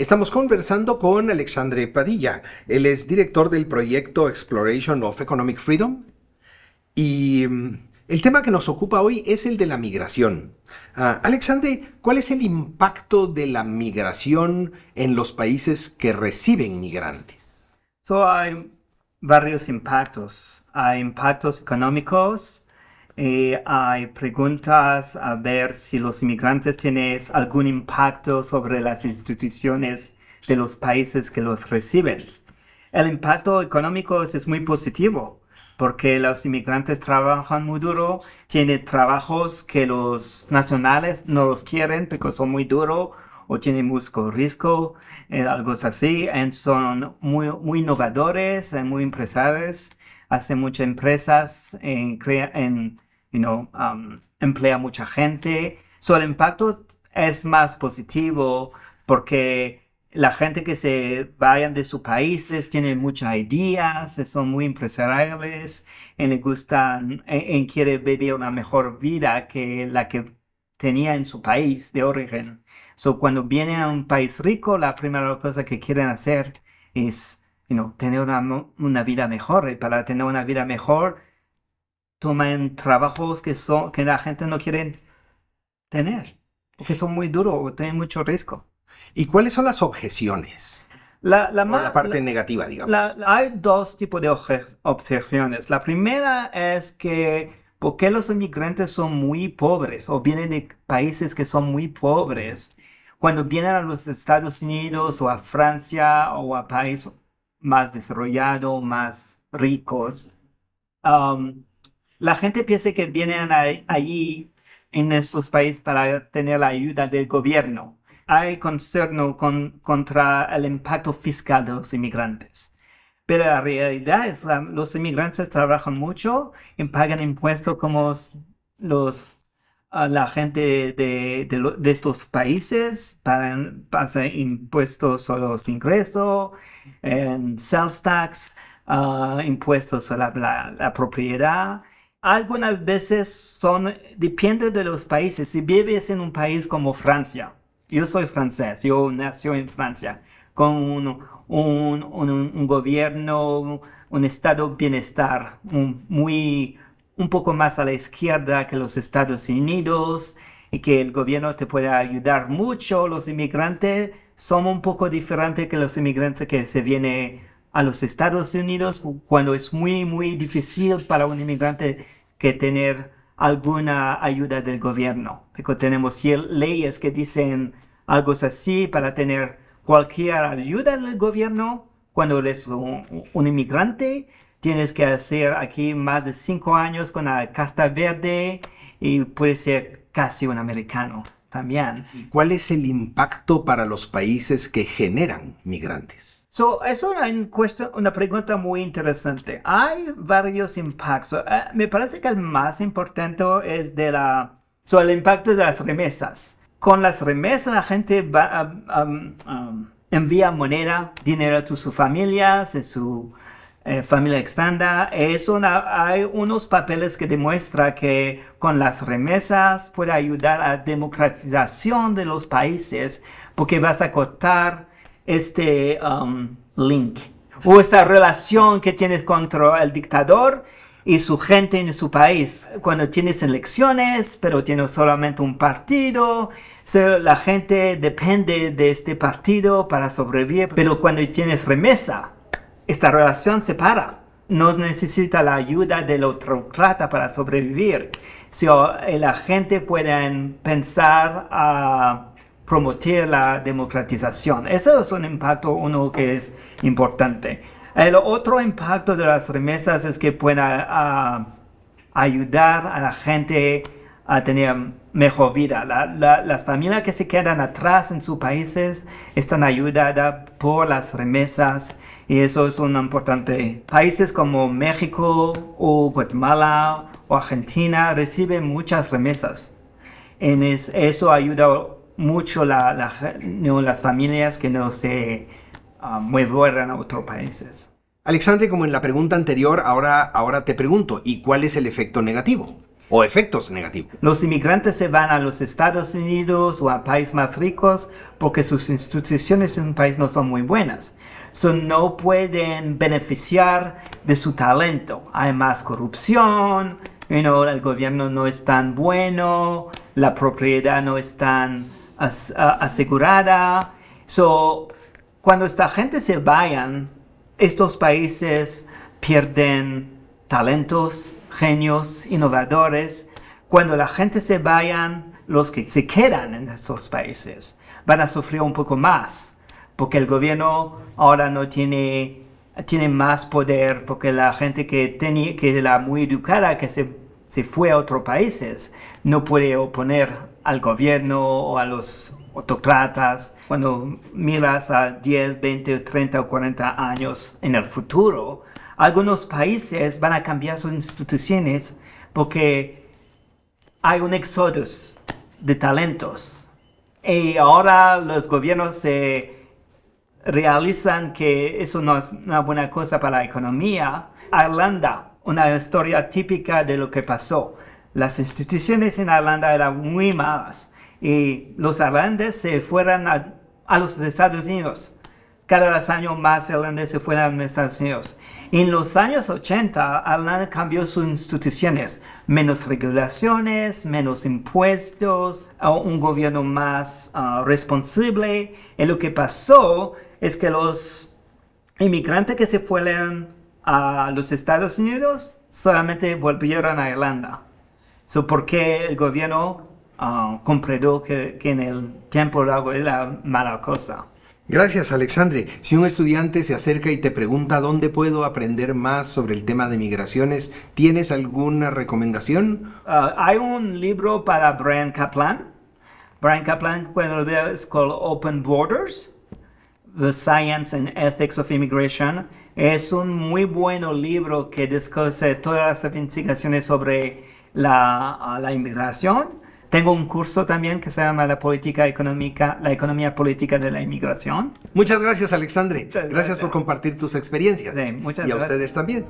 Estamos conversando con Alexandre Padilla. Él es director del proyecto Exploration of Economic Freedom. Y mm, el tema que nos ocupa hoy es el de la migración. Ah, Alexandre, ¿cuál es el impacto de la migración en los países que reciben migrantes? hay varios impactos. Hay impactos económicos, eh, hay preguntas a ver si los inmigrantes tienen algún impacto sobre las instituciones de los países que los reciben. El impacto económico es, muy positivo porque los inmigrantes trabajan muy duro, tienen trabajos que los nacionales no los quieren porque son muy duros o tienen mucho riesgo, eh, algo así, son muy, muy innovadores, muy empresarios, hacen muchas empresas en, en you know, um, emplea mucha gente. So, el impacto es más positivo porque la gente que se vayan de sus países tiene muchas ideas, son muy empresariales, y les gustan, y, quiere vivir una mejor vida que la que tenía en su país de origen. So, cuando vienen a un país rico, la primera cosa que quieren hacer es you know, tener una, una vida mejor. Y para tener una vida mejor, toman trabajos que, son, que la gente no quiere tener, porque son muy duros o tienen mucho riesgo. ¿Y cuáles son las objeciones? La, la, parte negativa, digamos. hay dos tipos de objeciones. La primera es que porque los inmigrantes son muy pobres o vienen de países que son muy pobres, cuando vienen a los Estados Unidos o a Francia o a países más desarrollados, más ricos, um, la gente piensa que vienen allí en estos países para tener la ayuda del gobierno. Hay concern contra el impacto fiscal de los inmigrantes. Pero la realidad es que los inmigrantes trabajan mucho y pagan impuestos como los a la gente de, de, estos países pagan, impuestos a los ingresos, en sales tax, ah, impuestos a la propiedad algunas veces son, depende de los países. Si vives en un país como Francia, yo soy francés, yo nací en Francia, con un, gobierno, un estado bienestar muy, un poco más a la izquierda que los Estados Unidos y que el gobierno te puede ayudar mucho. Los inmigrantes son un poco diferentes que los inmigrantes que se vienen a los Estados Unidos cuando es muy, muy difícil para un inmigrante que tener alguna ayuda del gobierno. Porque tenemos leyes que dicen algo así para tener cualquier ayuda del gobierno. Cuando eres un, un inmigrante, tienes que hacer aquí más de cinco años con la carta verde y puede ser casi un americano también. ¿Cuál es el impacto para los países que generan migrantes? So, es una, una pregunta muy interesante. Hay varios impactos. Eh, me parece que el más importante es de la, so, el impacto de las remesas. Con las remesas la gente va, um, um, envía moneda, dinero a sus familias, a su eh, familia extendida. Es una, hay unos papeles que demuestran que con las remesas puede ayudar a la democratización de los países porque vas a cortar este link o esta relación que tienes contra el dictador y su gente en su país. Cuando tienes elecciones, pero tienes solamente un partido, la gente depende de este partido para sobrevivir, pero cuando tienes remesa, esta relación se para. No necesita la ayuda del autocrata para sobrevivir. Si la gente puede pensar a promover la democratización. Eso es un impacto uno que es importante. El otro impacto de las remesas es que pueden ayudar a la gente a tener mejor vida. las familias que se quedan atrás en sus países están ayudadas por las remesas y eso es un importante. Países como México o Guatemala o Argentina reciben muchas remesas. En eso ayuda mucho la, las familias que no se uh, mueven a otros países. Alexandre, como en la pregunta anterior, ahora, ahora te pregunto, ¿y cuál es el efecto negativo? o efectos negativos. Los inmigrantes se van a los Estados Unidos o a países más ricos porque sus instituciones en un país no son muy buenas. So, no pueden beneficiar de su talento. Hay más corrupción, you know, el gobierno no es tan bueno, la propiedad no es tan as- a- asegurada. So, cuando esta gente se vayan, estos países pierden talentos, genios, innovadores. Cuando la gente se vayan, los que se quedan en estos países van a sufrir un poco más, porque el gobierno ahora no tiene, tiene más poder, porque la gente que, tenía, que era muy educada, que se, se fue a otros países, no puede oponer al gobierno o a los autocratas. Cuando miras a 10, 20, 30 o 40 años en el futuro, algunos países van a cambiar sus instituciones porque hay un éxodo de talentos. Y ahora los gobiernos se realizan que eso no es una buena cosa para la economía. Irlanda, una historia típica de lo que pasó. Las instituciones en Irlanda eran muy malas y los irlandeses se fueron a, a los Estados Unidos. Cada año más irlandeses se fueron a los Estados Unidos. En los años 80, Irlanda cambió sus instituciones. Menos regulaciones, menos impuestos, un gobierno más ah, responsable. Y lo que pasó es que los inmigrantes que se fueron a los Estados Unidos solamente volvieron a Irlanda. So, porque el gobierno ah, comprendió que, que en el tiempo largo era mala cosa. Gracias, Alexandre. Si un estudiante se acerca y te pregunta dónde puedo aprender más sobre el tema de migraciones, ¿tienes alguna recomendación? Uh, hay un libro para Brian Kaplan. Brian Kaplan, lo veo, es called Open Borders, The Science and Ethics of Immigration. Es un muy buen libro que discute todas las investigaciones sobre la, uh, la inmigración. Tengo un curso también que se llama La política económica, la economía política de la inmigración. Muchas gracias, Alexandre. Muchas gracias. gracias. por compartir tus experiencias. Sí, muchas y a gracias. ustedes también.